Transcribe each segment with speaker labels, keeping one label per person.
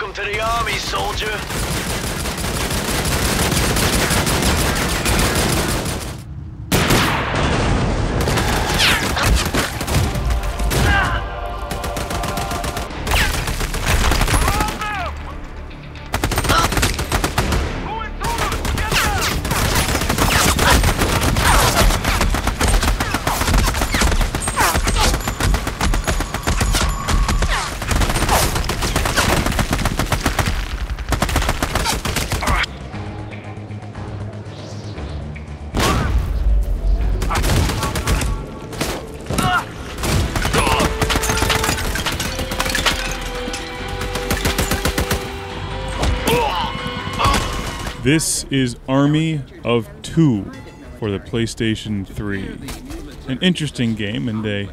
Speaker 1: Welcome to the army, soldier. This is Army of Two for the PlayStation 3. An interesting game and a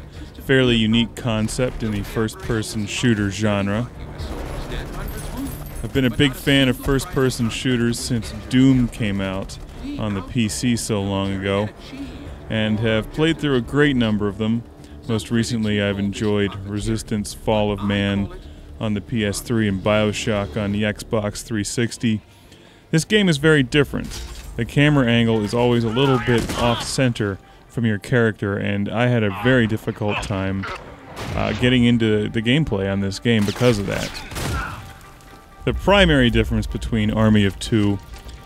Speaker 1: fairly unique concept in the first person shooter genre. I've been a big fan of first person shooters since Doom came out on the PC so long ago, and have played through a great number of them. Most recently, I've enjoyed Resistance Fall of Man on the PS3 and Bioshock on the Xbox 360. This game is very different. The camera angle is always a little bit off center from your character, and I had a very difficult time uh, getting into the gameplay on this game because of that. The primary difference between Army of Two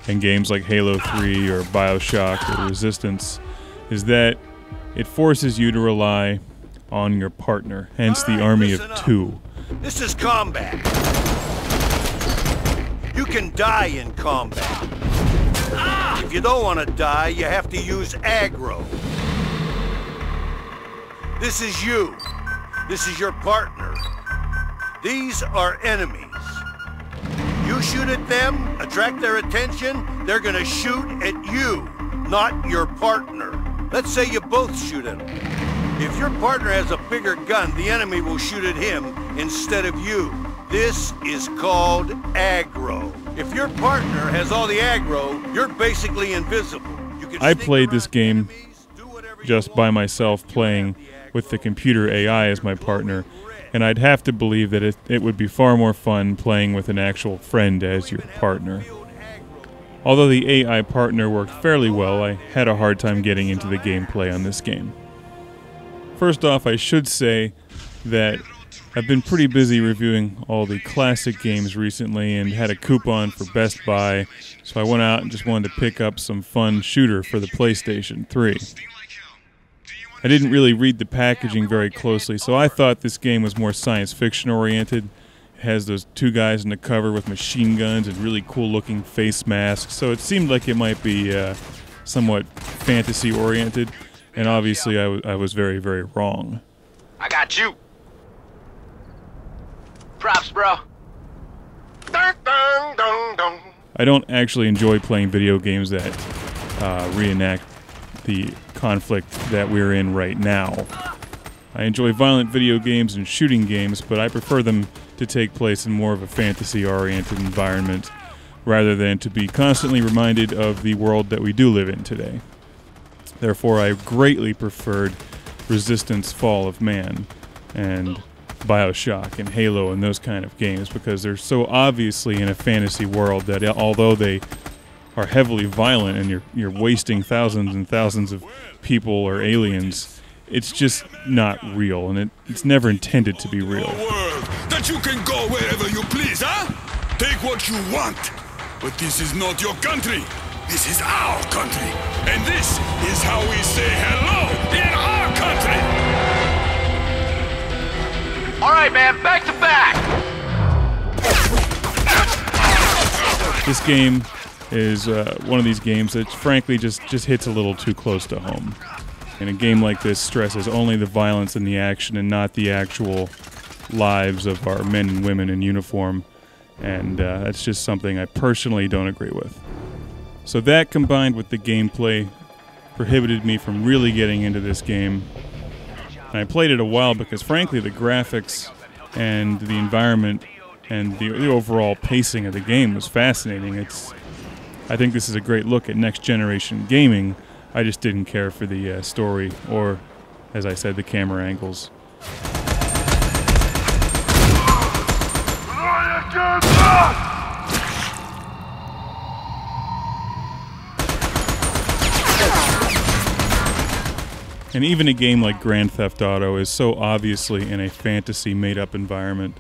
Speaker 1: and games like Halo 3 or Bioshock or Resistance is that it forces you to rely on your partner, hence the Army of Two.
Speaker 2: This is combat. You can die in combat. If you don't want to die, you have to use aggro. This is you. This is your partner. These are enemies. You shoot at them, attract their attention, they're gonna shoot at you, not your partner. Let's say you both shoot at them. If your partner has a bigger gun, the enemy will shoot at him instead of you. This is called aggro. If your partner has all the aggro, you're basically invisible. You can
Speaker 1: I played this game
Speaker 2: enemies, do whatever you
Speaker 1: just by myself playing with the computer AI as my partner, and I'd have to believe that it, it would be far more fun playing with an actual friend as your partner. Although the AI partner worked fairly well, I had a hard time getting into the gameplay on this game. First off, I should say that I've been pretty busy reviewing all the classic games recently and had a coupon for Best Buy, so I went out and just wanted to pick up some fun shooter for the PlayStation 3. I didn't really read the packaging very closely, so I thought this game was more science fiction oriented. It has those two guys in the cover with machine guns and really cool looking face masks, so it seemed like it might be uh, somewhat fantasy oriented, and obviously I I was very, very wrong.
Speaker 3: I got you. Props, bro. Dun, dun, dun, dun.
Speaker 1: I don't actually enjoy playing video games that uh, reenact the conflict that we're in right now. I enjoy violent video games and shooting games, but I prefer them to take place in more of a fantasy oriented environment rather than to be constantly reminded of the world that we do live in today. Therefore, I greatly preferred Resistance Fall of Man and Bioshock and Halo and those kind of games because they're so obviously in a fantasy world that although they are heavily violent and you're you're wasting thousands and thousands of people or aliens, it's just not real and it, it's never intended to be real.
Speaker 4: that you can go wherever you please, huh? Take what you want. But this is not your country. This is our country. And this is how we say
Speaker 3: All right, man, back to back.
Speaker 1: This game is uh, one of these games that frankly just just hits a little too close to home. And a game like this stresses only the violence and the action and not the actual lives of our men and women in uniform. And uh, that's just something I personally don't agree with. So that combined with the gameplay prohibited me from really getting into this game. And I played it a while because, frankly, the graphics and the environment and the, the overall pacing of the game was fascinating. It's, I think this is a great look at next generation gaming. I just didn't care for the uh, story or, as I said, the camera angles. And even a game like Grand Theft Auto is so obviously in a fantasy made up environment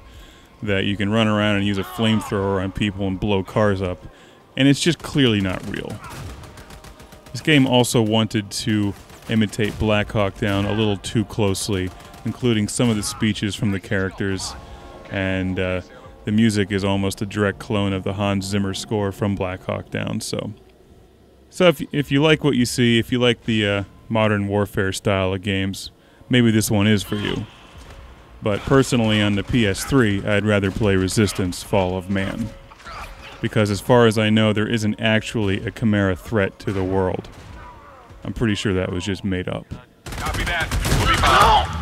Speaker 1: that you can run around and use a flamethrower on people and blow cars up, and it's just clearly not real. This game also wanted to imitate Black Hawk Down a little too closely, including some of the speeches from the characters, and uh, the music is almost a direct clone of the Hans Zimmer score from Black Hawk Down. So, so if if you like what you see, if you like the uh, modern warfare style of games, maybe this one is for you. But personally, on the PS3, I'd rather play Resistance: Fall of Man. Because as far as I know, there isn't actually a Chimera threat to the world. I'm pretty sure that was just made up.
Speaker 3: Copy that. We'll be fine.